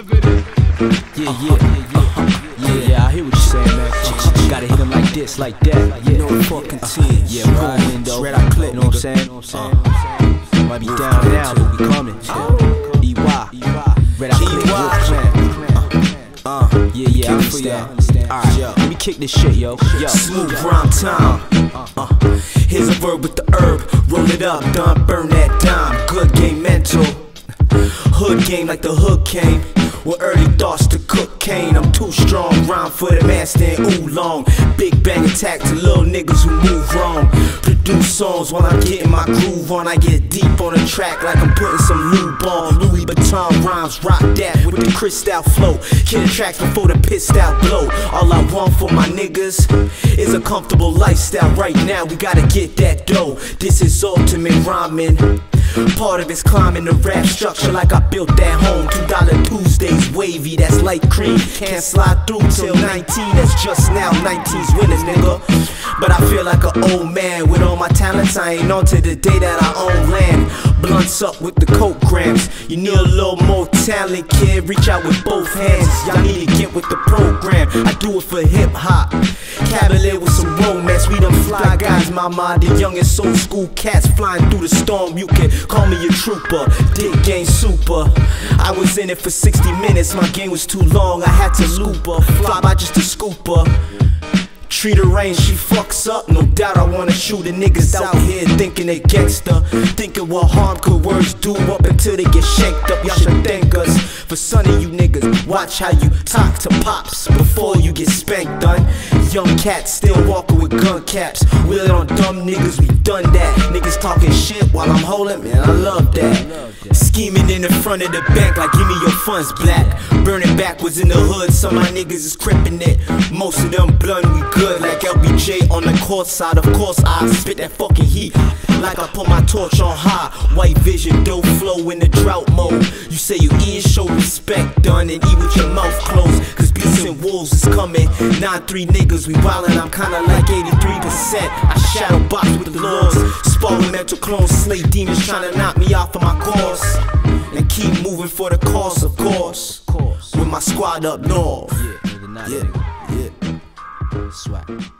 Yeah, yeah, uh-huh, yeah, yeah, yeah. I hear what you're saying, man. Uh-huh. Gotta hit him like this, like that. You know the fucking team. Uh-huh. yeah, right. It's Red Eye Clik, You know what I'm saying? Might be down now, but we coming. EY, Red Eye Clik, Wolf Clan. Uh, uh, yeah, yeah, I understand. Alright, Yo. let me kick this shit, yo. Yo. Smooth rhyme time. Uh, here's a verb with the herb. Roll it up, done, burn that dime. Good game mental. Hood game like the hood came. With early thoughts to cocaine. I'm too strong. Rhyme for the master and oolong. Big bang attack to little niggas who move wrong. Produce songs while I'm getting my groove on. I get deep on the track like I'm putting some lube on. Louis Vuitton rhymes, rock that with the crystal flow. Kill the tracks before the pissed out blow. All I want for my niggas is a comfortable lifestyle. Right now, we gotta get that dough. This is ultimate rhyming. Part of it's climbing the rap structure like I built that home. Two dollar Tuesdays, wavy, that's light cream. Can't slide through till 19, that's just now. 19's winners, nigga. But I feel like an old man with all my talents. I ain't on to the day that I own land. Blunts up with the coke grams. You need a little more talent, kid. Reach out with both hands. Y'all need to get with the program. I do it for hip hop. Cavalier with some romance. We them fly guys, mama. The youngest old school cats flying through the storm. You can call me a trooper. Dick game super. I was in it for 60 minutes. My game was too long. I had to loop her. Fly by just a scooper. Treat her rain, she fucks up. No doubt I wanna shoot the niggas out here thinking they gangster. Thinking what harm could words do up until they get shanked up. Y'all should thank us for sunning you niggas. Watch how you talk to pops before you get spanked, done. Young cats still walking with gun caps. Wheeling on dumb niggas, we done that. Niggas talking shit while I'm holding, man, I love that. Scheming in the front of the bank like give me your funds black. Burning backwards in the hood, some of my niggas is crippin' it. Most of them blunt, we good like LBJ on the court side. Of course, I spit that fucking heat. Like I put my torch on high. White vision, dope flow in the drought mode. You say you eat, show respect, done, and eat with your mouth closed. Cause wolves is coming. 9-3 niggas, we wildin', I'm kinda like 83%. I shadow box with the laws. Spalling mental clones, slay demons tryna knock me off of my course. And keep moving for the cause, of course. With my squad up north. Yeah, Yeah, yeah. Swag.